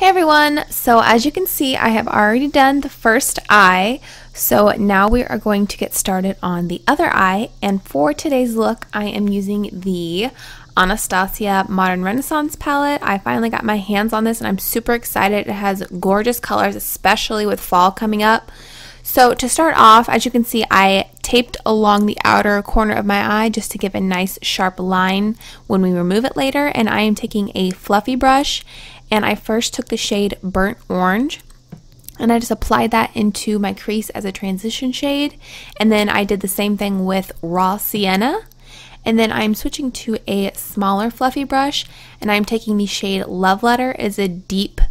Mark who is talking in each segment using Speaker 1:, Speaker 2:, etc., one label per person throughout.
Speaker 1: Hey everyone! So as you can see, I have already done the first eye. So now we are going to get started on the other eye. And for today's look, I am using the Anastasia Modern Renaissance palette. I finally got my hands on this and I'm super excited. It has gorgeous colors, especially with fall coming up. So to start off, as you can see, I taped along the outer corner of my eye just to give a nice sharp line when we remove it later. And I am taking a fluffy brush and I first took the shade Burnt Orange and I just applied that into my crease as a transition shade. And then I did the same thing with Raw Sienna. And then I'm switching to a smaller fluffy brush and I'm taking the shade Love Letter as a deep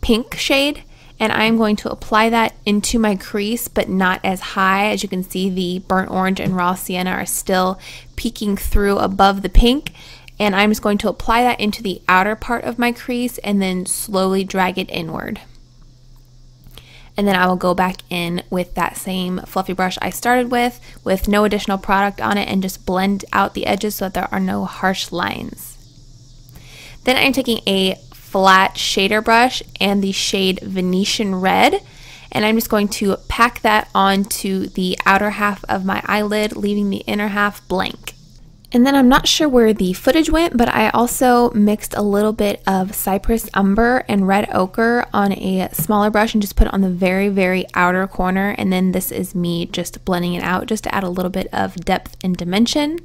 Speaker 1: pink shade. And I'm going to apply that into my crease but not as high. As you can see the burnt orange and raw sienna are still peeking through above the pink and I'm just going to apply that into the outer part of my crease and then slowly drag it inward. And then I will go back in with that same fluffy brush I started with, with no additional product on it, and just blend out the edges so that there are no harsh lines. Then I'm taking a flat shader brush and the shade Venetian Red, and I'm just going to pack that onto the outer half of my eyelid, leaving the inner half blank. And then I'm not sure where the footage went, but I also mixed a little bit of Cyprus Umber and Red Ochre on a smaller brush and just put it on the very, very outer corner. And then this is me just blending it out just to add a little bit of depth and dimension.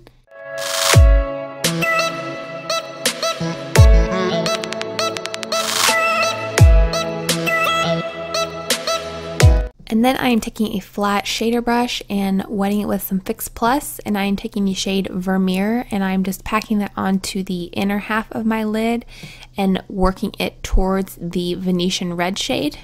Speaker 1: And then I am taking a flat shader brush and wetting it with some Fix Plus and I am taking the shade Vermeer and I'm just packing that onto the inner half of my lid and working it towards the Venetian red shade.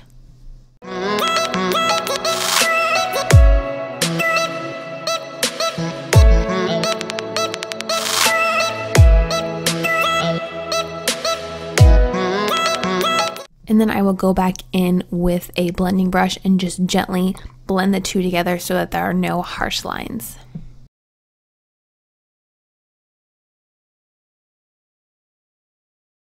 Speaker 1: And then I will go back in with a blending brush and just gently blend the two together so that there are no harsh lines.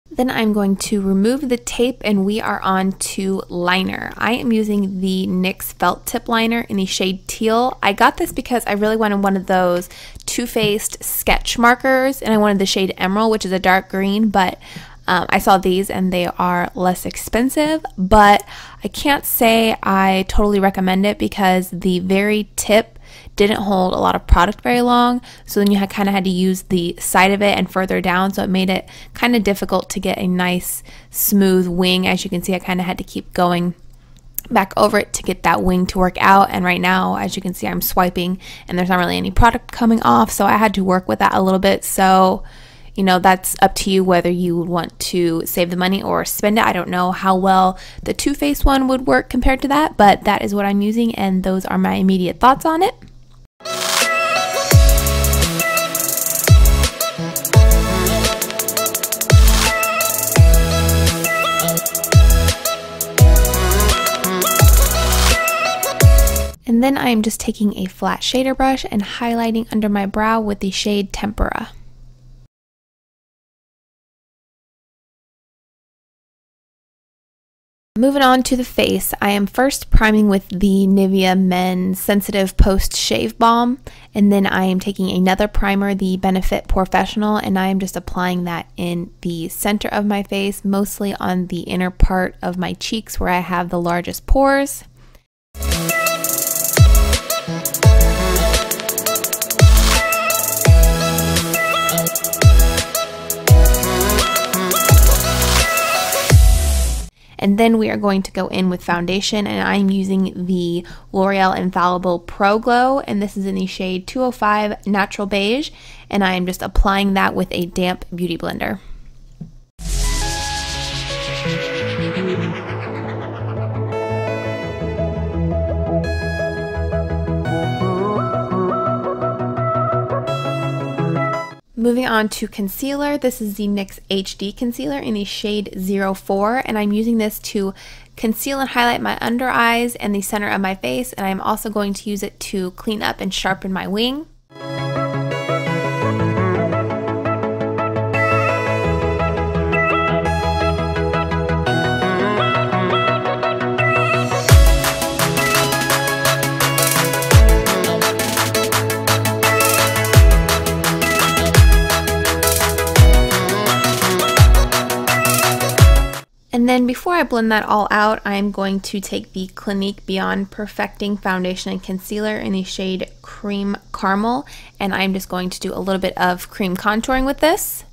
Speaker 1: Then I'm going to remove the tape and we are on to liner. I am using the NYX Felt Tip Liner in the shade Teal. I got this because I really wanted one of those Too Faced sketch markers and I wanted the shade Emerald, which is a dark green, but um, I saw these and they are less expensive, but I can't say I totally recommend it because the very tip didn't hold a lot of product very long. So then you kind of had to use the side of it and further down. So it made it kind of difficult to get a nice smooth wing. As you can see, I kind of had to keep going back over it to get that wing to work out and right now as you can see I'm swiping and there's not really any product coming off so I had to work with that a little bit so you know, that's up to you whether you want to save the money or spend it. I don't know how well the Too Faced one would work compared to that, but that is what I'm using, and those are my immediate thoughts on it. And then I am just taking a flat shader brush and highlighting under my brow with the shade Tempera. Moving on to the face, I am first priming with the Nivea Men Sensitive Post Shave Balm, and then I am taking another primer, the Benefit Porefessional, and I am just applying that in the center of my face, mostly on the inner part of my cheeks where I have the largest pores. Then we are going to go in with foundation and I'm using the L'Oreal Infallible Pro Glow and this is in the shade 205 Natural Beige and I am just applying that with a damp beauty blender. Moving on to concealer, this is the NYX HD concealer in the shade 04 and I'm using this to conceal and highlight my under eyes and the center of my face and I'm also going to use it to clean up and sharpen my wing. I blend that all out, I'm going to take the Clinique Beyond Perfecting Foundation and Concealer in the shade Cream Caramel, and I'm just going to do a little bit of cream contouring with this.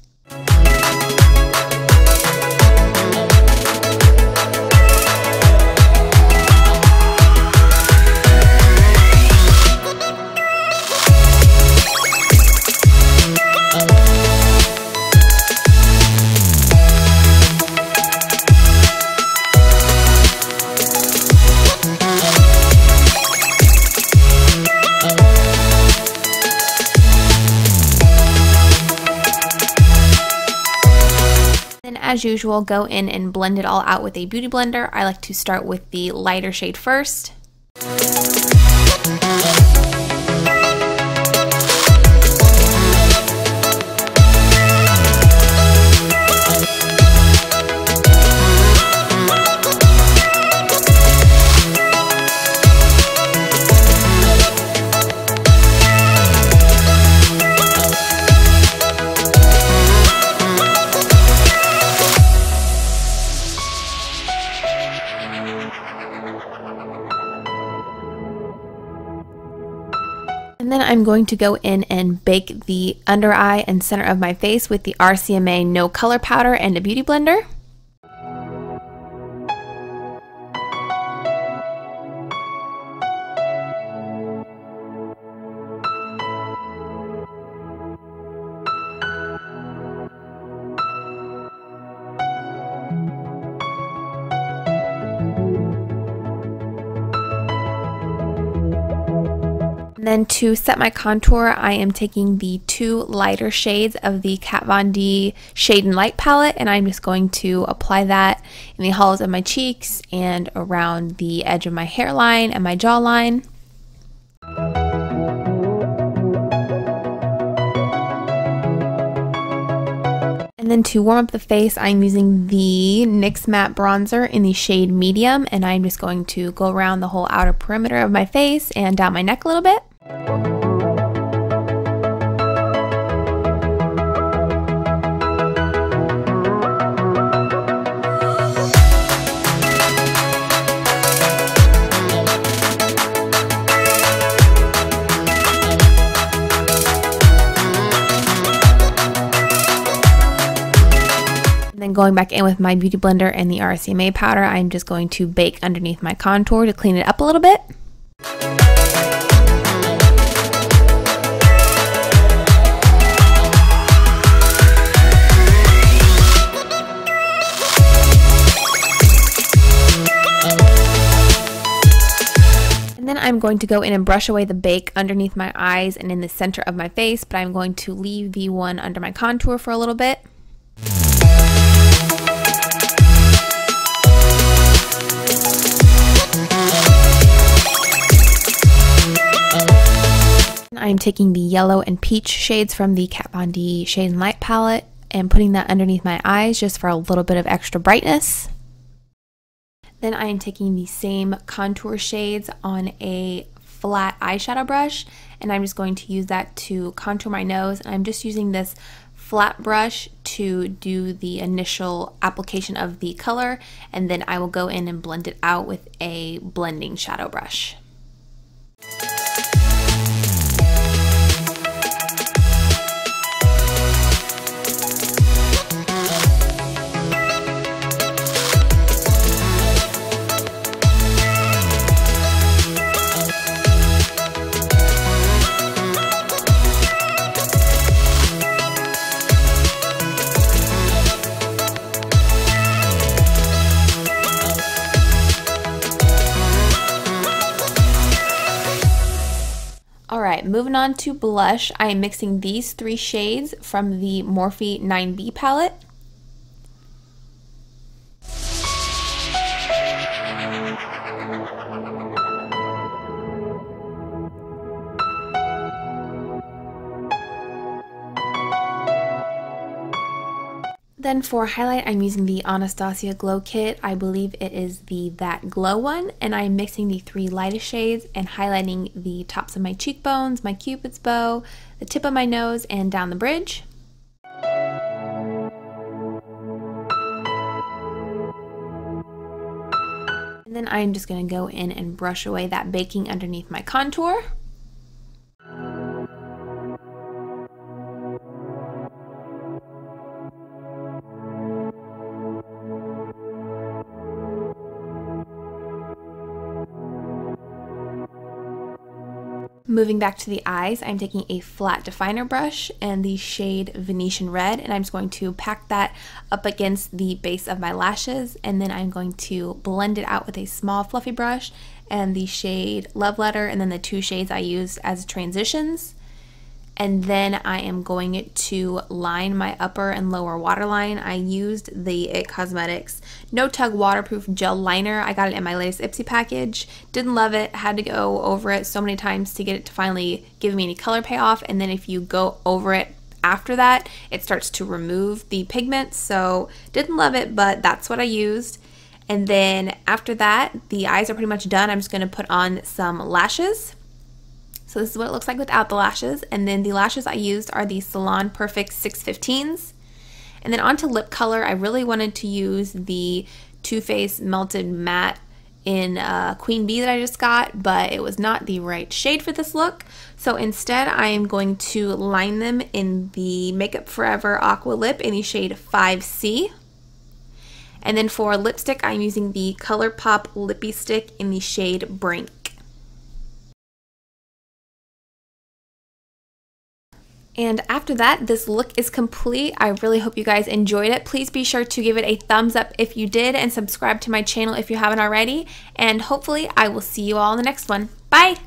Speaker 1: As usual, go in and blend it all out with a beauty blender. I like to start with the lighter shade first. I'm going to go in and bake the under eye and center of my face with the RCMA No Color Powder and a Beauty Blender. Then to set my contour, I am taking the two lighter shades of the Kat Von D Shade and Light palette, and I'm just going to apply that in the hollows of my cheeks and around the edge of my hairline and my jawline. And then to warm up the face, I'm using the NYX Matte Bronzer in the shade Medium, and I'm just going to go around the whole outer perimeter of my face and down my neck a little bit. Then going back in with my Beauty Blender and the RCMA powder, I'm just going to bake underneath my contour to clean it up a little bit. And then I'm going to go in and brush away the bake underneath my eyes and in the center of my face, but I'm going to leave the one under my contour for a little bit. I'm taking the yellow and peach shades from the Kat Von D Shade and Light palette and putting that underneath my eyes just for a little bit of extra brightness. Then I am taking the same contour shades on a flat eyeshadow brush and I'm just going to use that to contour my nose. And I'm just using this flat brush to do the initial application of the color and then I will go in and blend it out with a blending shadow brush. Moving on to blush, I am mixing these three shades from the Morphe 9B palette. Then for highlight, I'm using the Anastasia Glow Kit. I believe it is the That Glow one. And I'm mixing the three lightest shades and highlighting the tops of my cheekbones, my cupid's bow, the tip of my nose, and down the bridge. And then I'm just going to go in and brush away that baking underneath my contour. Moving back to the eyes, I'm taking a flat definer brush and the shade Venetian Red, and I'm just going to pack that up against the base of my lashes, and then I'm going to blend it out with a small fluffy brush and the shade Love Letter, and then the two shades I used as transitions and then I am going to line my upper and lower waterline. I used the It Cosmetics No Tug Waterproof Gel Liner. I got it in my latest Ipsy package. Didn't love it, had to go over it so many times to get it to finally give me any color payoff. And then if you go over it after that, it starts to remove the pigment. So didn't love it, but that's what I used. And then after that, the eyes are pretty much done. I'm just going to put on some lashes. So this is what it looks like without the lashes. And then the lashes I used are the Salon Perfect 615s. And then onto lip color, I really wanted to use the Too Faced Melted Matte in uh, Queen Bee that I just got, but it was not the right shade for this look. So instead, I am going to line them in the Makeup Forever Aqua Lip in the shade 5C. And then for lipstick, I'm using the ColourPop Lippie Stick in the shade Brink. And after that, this look is complete. I really hope you guys enjoyed it. Please be sure to give it a thumbs up if you did and subscribe to my channel if you haven't already. And hopefully I will see you all in the next one. Bye!